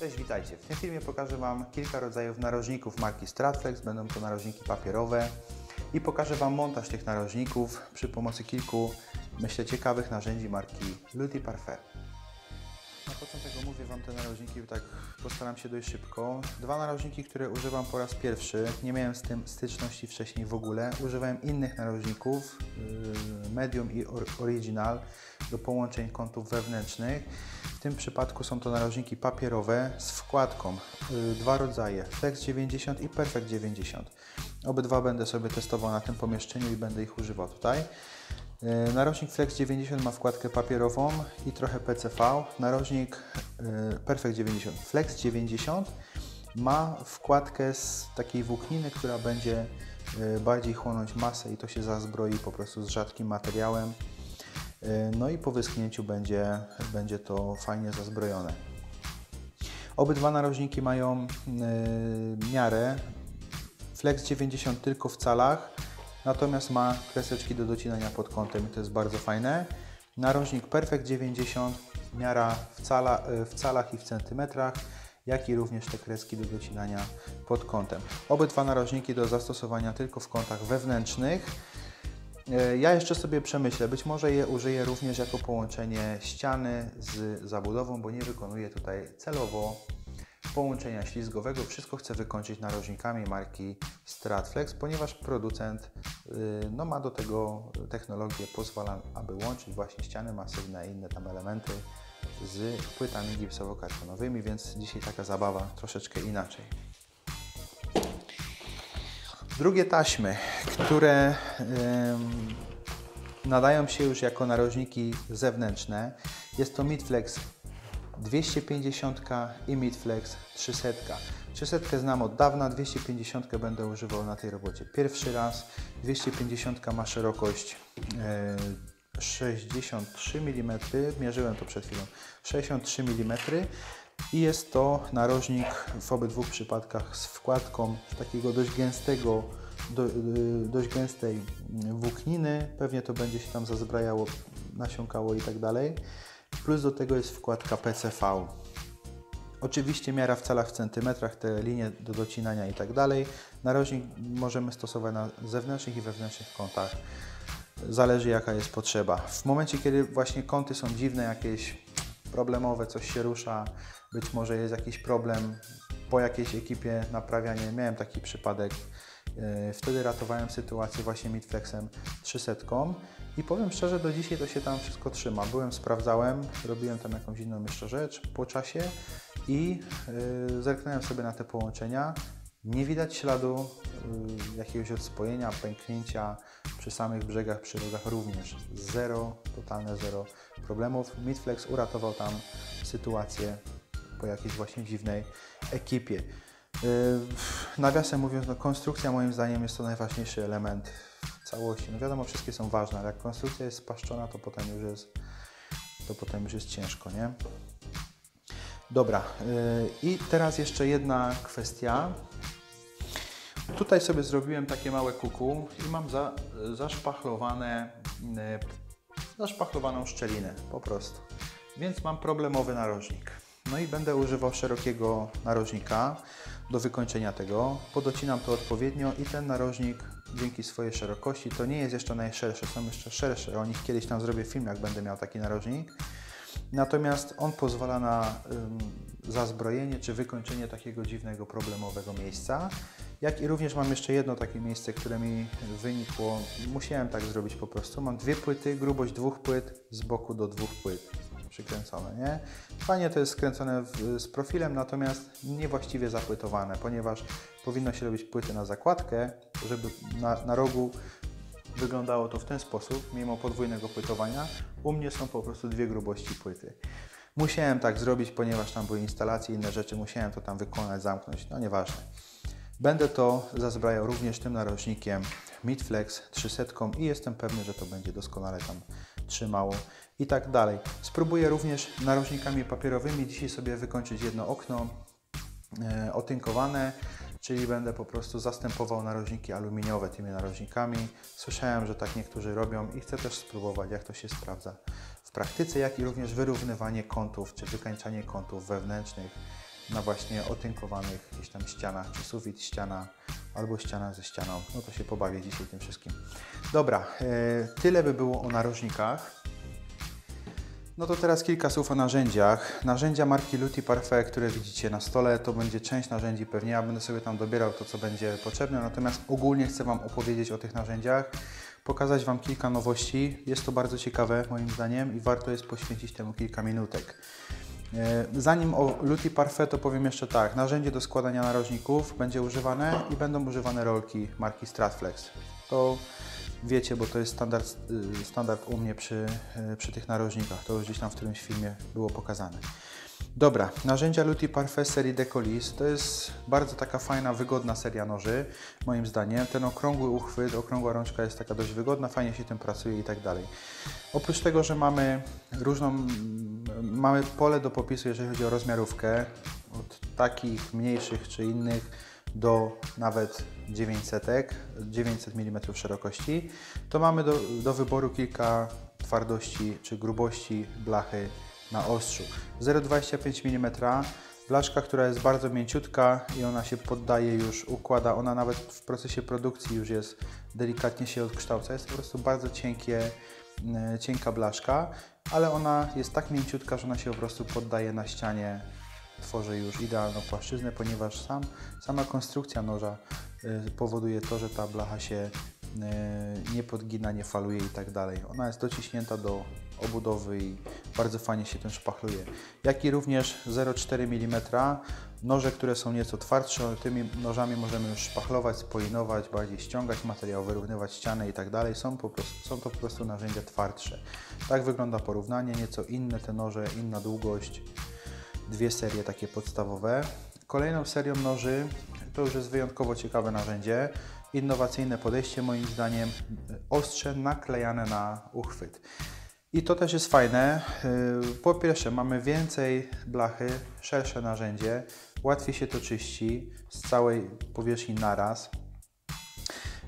Cześć, witajcie. W tym filmie pokażę Wam kilka rodzajów narożników marki Stratflex. Będą to narożniki papierowe i pokażę Wam montaż tych narożników przy pomocy kilku, myślę, ciekawych narzędzi marki Luty Parfait. Na początek omówię Wam te narożniki, tak postaram się dość szybko. Dwa narożniki, które używam po raz pierwszy. Nie miałem z tym styczności wcześniej w ogóle. Używałem innych narożników, yy, Medium i Original, do połączeń kątów wewnętrznych. W tym przypadku są to narożniki papierowe z wkładką. Yy, dwa rodzaje, Flex 90 i Perfect 90. Obydwa będę sobie testował na tym pomieszczeniu i będę ich używał tutaj. E, narożnik Flex 90 ma wkładkę papierową i trochę PCV. Narożnik e, Perfect 90 Flex 90 ma wkładkę z takiej włókniny, która będzie e, bardziej chłonąć masę i to się zazbroi po prostu z rzadkim materiałem. No i po wyschnięciu będzie, będzie to fajnie zazbrojone. Obydwa narożniki mają miarę Flex 90 tylko w calach, natomiast ma kreseczki do docinania pod kątem i to jest bardzo fajne. Narożnik Perfect 90, miara w, cala, e, w calach i w centymetrach, jak i również te kreski do docinania pod kątem. Obydwa narożniki do zastosowania tylko w kątach wewnętrznych. E, ja jeszcze sobie przemyślę, być może je użyję również jako połączenie ściany z zabudową, bo nie wykonuję tutaj celowo połączenia ślizgowego. Wszystko chcę wykończyć narożnikami marki Stratflex, ponieważ producent y, no, ma do tego technologię, pozwala, aby łączyć właśnie ściany masywne i inne tam elementy z płytami gipsowo-kartonowymi, więc dzisiaj taka zabawa troszeczkę inaczej. Drugie taśmy, które nadają się już jako narożniki zewnętrzne, jest to Midflex 250 i Midflex 300. 300 znam od dawna, 250 będę używał na tej robocie pierwszy raz. 250 ma szerokość 63 mm, mierzyłem to przed chwilą, 63 mm i jest to narożnik w obydwu przypadkach z wkładką takiego dość gęstego, do, dość gęstej włókniny, pewnie to będzie się tam zazbrajało, nasiąkało i tak dalej. Plus do tego jest wkładka PCV. Oczywiście miara w calach w centymetrach, te linie do docinania i tak dalej. Narożnik możemy stosować na zewnętrznych i wewnętrznych kątach. Zależy jaka jest potrzeba. W momencie, kiedy właśnie kąty są dziwne, jakieś problemowe, coś się rusza, być może jest jakiś problem po jakiejś ekipie naprawianie. Miałem taki przypadek. E, wtedy ratowałem sytuację właśnie Midflexem 300 i powiem szczerze, do dzisiaj to się tam wszystko trzyma. Byłem, sprawdzałem, robiłem tam jakąś inną jeszcze rzecz po czasie i yy, zerknąłem sobie na te połączenia. Nie widać śladu yy, jakiegoś odspojenia, pęknięcia przy samych brzegach, przy rogach również. Zero, totalne zero problemów. Midflex uratował tam sytuację po jakiejś właśnie dziwnej ekipie. Yy, nawiasem mówiąc, no, konstrukcja moim zdaniem jest to najważniejszy element całości. No wiadomo, wszystkie są ważne, ale jak konstrukcja jest spaszczona, to potem już jest, to potem już jest ciężko, nie? Dobra, yy, i teraz jeszcze jedna kwestia. Tutaj sobie zrobiłem takie małe kuku i mam za, zaszpachlowane, yy, zaszpachlowaną szczelinę po prostu. Więc mam problemowy narożnik. No i będę używał szerokiego narożnika do wykończenia tego. Podocinam to odpowiednio i ten narożnik dzięki swojej szerokości to nie jest jeszcze najszerszy, są jeszcze szersze. O nich kiedyś tam zrobię film, jak będę miał taki narożnik. Natomiast on pozwala na ym, zazbrojenie czy wykończenie takiego dziwnego, problemowego miejsca. Jak i również mam jeszcze jedno takie miejsce, które mi wynikło. Musiałem tak zrobić po prostu. Mam dwie płyty, grubość dwóch płyt z boku do dwóch płyt przykręcone, nie? Fajnie to jest skręcone w, z profilem, natomiast niewłaściwie zapłytowane, ponieważ powinno się robić płyty na zakładkę, żeby na, na rogu wyglądało to w ten sposób, mimo podwójnego płytowania. U mnie są po prostu dwie grubości płyty. Musiałem tak zrobić, ponieważ tam były instalacje, inne rzeczy, musiałem to tam wykonać, zamknąć, no nieważne. Będę to zazbrajał również tym narożnikiem Midflex 300 i jestem pewny, że to będzie doskonale tam trzymało i tak dalej. Spróbuję również narożnikami papierowymi dzisiaj sobie wykończyć jedno okno e, otynkowane, czyli będę po prostu zastępował narożniki aluminiowe tymi narożnikami. Słyszałem, że tak niektórzy robią i chcę też spróbować, jak to się sprawdza w praktyce, jak i również wyrównywanie kątów, czy wykańczanie kątów wewnętrznych na właśnie otynkowanych gdzieś tam ścianach, czy sufit, ściana, albo ściana ze ścianą. No to się pobawię dzisiaj tym wszystkim. Dobra, e, tyle by było o narożnikach. No to teraz kilka słów o narzędziach. Narzędzia marki Luti Parfait, które widzicie na stole, to będzie część narzędzi pewnie. Ja będę sobie tam dobierał to, co będzie potrzebne, natomiast ogólnie chcę Wam opowiedzieć o tych narzędziach, pokazać Wam kilka nowości. Jest to bardzo ciekawe moim zdaniem i warto jest poświęcić temu kilka minutek. E, zanim o Luti Parfait to powiem jeszcze tak. Narzędzie do składania narożników będzie używane i będą używane rolki marki Stratflex. To wiecie, bo to jest standard, y, standard u mnie przy, y, przy tych narożnikach. To już gdzieś tam w którymś filmie było pokazane. Dobra, narzędzia Luti Parfait serii Decolis to jest bardzo taka fajna, wygodna seria noży, moim zdaniem. Ten okrągły uchwyt, okrągła rączka jest taka dość wygodna, fajnie się tym pracuje i tak dalej. Oprócz tego, że mamy różną, mamy pole do popisu, jeżeli chodzi o rozmiarówkę, od takich mniejszych czy innych, do nawet 900, 900 mm szerokości, to mamy do, do wyboru kilka twardości czy grubości blachy na ostrzu. 0,25 mm, blaszka, która jest bardzo mięciutka i ona się poddaje już, układa, ona nawet w procesie produkcji już jest, delikatnie się odkształca, jest po prostu bardzo cienkie, e, cienka blaszka, ale ona jest tak mięciutka, że ona się po prostu poddaje na ścianie tworzy już idealną płaszczyznę, ponieważ sam, sama konstrukcja noża y, powoduje to, że ta blacha się y, nie podgina, nie faluje i tak dalej. Ona jest dociśnięta do obudowy i bardzo fajnie się tym szpachluje. Jak i również 0,4 mm noże, które są nieco twardsze, tymi nożami możemy już szpachlować, spolinować, bardziej ściągać materiał, wyrównywać ściany i tak dalej. Są, po prostu, są to po prostu narzędzia twardsze. Tak wygląda porównanie, nieco inne te noże, inna długość, dwie serie takie podstawowe. Kolejną serią noży, to już jest wyjątkowo ciekawe narzędzie, innowacyjne podejście moim zdaniem, ostrze naklejane na uchwyt. I to też jest fajne. Y, po pierwsze, mamy więcej blachy, szersze narzędzie, łatwiej się to czyści z całej powierzchni naraz.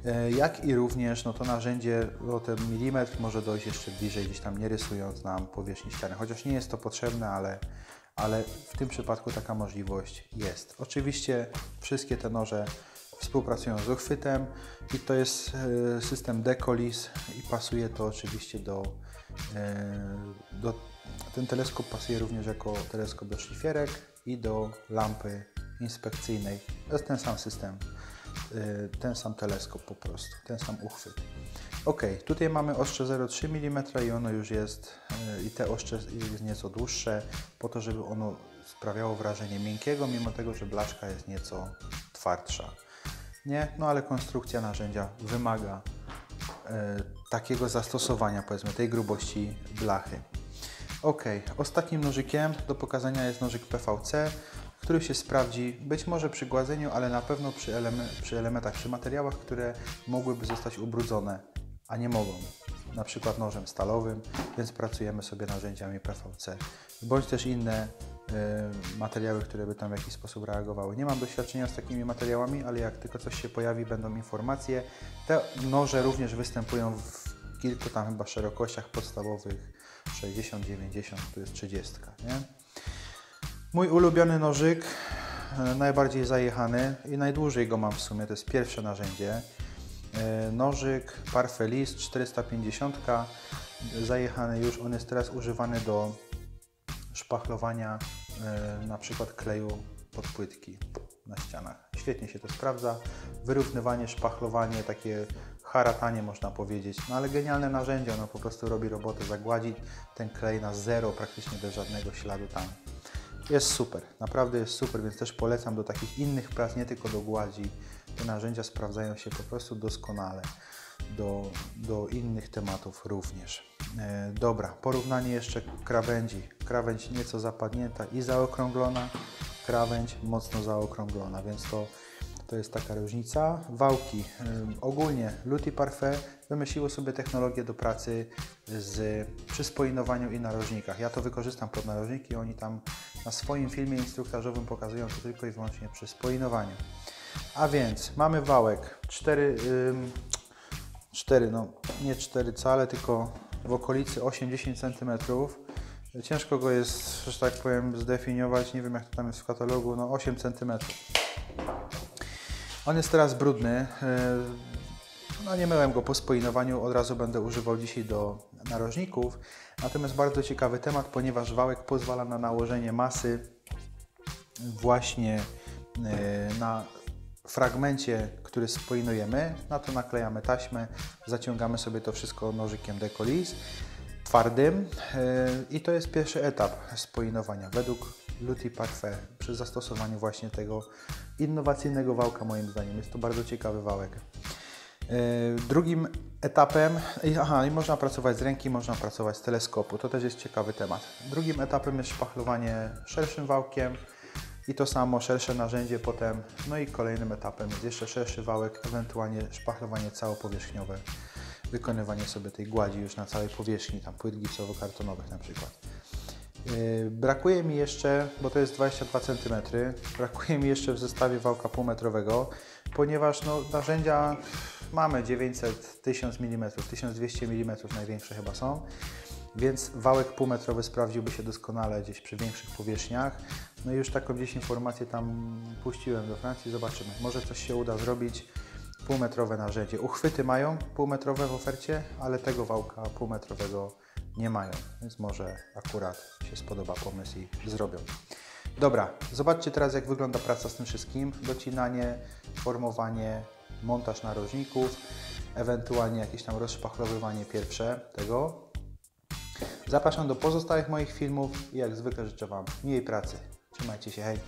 Y, jak i również no to narzędzie o ten milimetr może dojść jeszcze bliżej, gdzieś tam nie rysując nam powierzchni ściany. Chociaż nie jest to potrzebne, ale ale w tym przypadku taka możliwość jest. Oczywiście wszystkie te noże współpracują z uchwytem i to jest e, system Decolis i pasuje to oczywiście do, e, do ten teleskop pasuje również jako teleskop do szlifierek i do lampy inspekcyjnej. To jest ten sam system, e, ten sam teleskop po prostu, ten sam uchwyt. Ok, tutaj mamy ostrze 0,3 mm i ono już jest, i te ostrze jest nieco dłuższe, po to, żeby ono sprawiało wrażenie miękkiego, mimo tego, że blaszka jest nieco twardsza. Nie? No ale konstrukcja narzędzia wymaga e, takiego zastosowania, powiedzmy, tej grubości blachy. Ok, ostatnim nożykiem do pokazania jest nożyk PVC, który się sprawdzi być może przy gładzeniu, ale na pewno przy, eleme przy elementach, przy materiałach, które mogłyby zostać ubrudzone a nie mogą. Na przykład nożem stalowym, więc pracujemy sobie narzędziami PVC, bądź też inne y, materiały, które by tam w jakiś sposób reagowały. Nie mam doświadczenia z takimi materiałami, ale jak tylko coś się pojawi, będą informacje. Te noże również występują w kilku tam chyba szerokościach podstawowych 60, 90, to jest 30. Nie? Mój ulubiony nożyk, e, najbardziej zajechany i najdłużej go mam w sumie, to jest pierwsze narzędzie. E, nożyk Parfelis 450 zajechany już, on jest teraz używany do szpachlowania e, na przykład kleju pod płytki na ścianach. Świetnie się to sprawdza. Wyrównywanie, szpachlowanie, takie haratanie można powiedzieć. No ale genialne narzędzie, ono po prostu robi robotę, zagładzić ten klej na zero, praktycznie bez żadnego śladu tam. Jest super, naprawdę jest super, więc też polecam do takich innych prac, nie tylko do gładzi. Te narzędzia sprawdzają się po prostu doskonale do, do innych tematów również. E, dobra, porównanie jeszcze krawędzi. Krawędź nieco zapadnięta i zaokrąglona, krawędź mocno zaokrąglona, więc to, to jest taka różnica. Wałki. E, ogólnie Luty Parfait wymyśliło sobie technologię do pracy z, przy spoinowaniu i narożnikach. Ja to wykorzystam pod narożniki, oni tam na swoim filmie instruktażowym pokazują to tylko i wyłącznie przy spoinowaniu. A więc mamy wałek 4, 4 no nie 4 cale, tylko w okolicy 80 cm. Ciężko go jest, że tak powiem, zdefiniować. Nie wiem, jak to tam jest w katalogu. No 8 cm. On jest teraz brudny. Yy, No nie myłem go po spoinowaniu, od razu będę używał dzisiaj do narożników. Natomiast bardzo ciekawy temat, ponieważ wałek pozwala na nałożenie masy właśnie yy, na fragmencie, który spoinujemy. Na to naklejamy taśmę, zaciągamy sobie to wszystko nożykiem decolis twardym yy, i to jest pierwszy etap spoinowania według Luty Parfait przy zastosowaniu właśnie tego innowacyjnego wałka moim zdaniem. Jest to bardzo ciekawy wałek. Yy, Drugim etapem, aha, i można pracować z ręki, można pracować z teleskopu. To też jest ciekawy temat. Drugim etapem jest szpachlowanie szerszym wałkiem i to samo szersze narzędzie potem. No i kolejnym etapem jest jeszcze szerszy wałek, ewentualnie szpachlowanie całopowierzchniowe. Wykonywanie sobie tej gładzi już na całej powierzchni, tam płyt gipsowo-kartonowych na przykład. Yy, Brakuje mi jeszcze, bo to jest 22 cm, brakuje mi jeszcze w zestawie wałka półmetrowego, ponieważ no, narzędzia mamy 900, 1000 mm, 1200 mm największe chyba są, więc wałek półmetrowy sprawdziłby się doskonale gdzieś przy większych powierzchniach. No i już taką gdzieś informację tam puściłem do Francji, zobaczymy. Może coś się uda zrobić. Półmetrowe narzędzie. Uchwyty mają półmetrowe w ofercie, ale tego wałka półmetrowego nie mają, więc może akurat się spodoba pomysł i zrobią. Dobra, zobaczcie teraz jak wygląda praca z tym wszystkim. Docinanie, formowanie, montaż narożników, ewentualnie jakieś tam rozszpachlowywanie pierwsze tego. Zapraszam do pozostałych moich filmów i jak zwykle życzę Wam miłej pracy. Trzymajcie się, hej!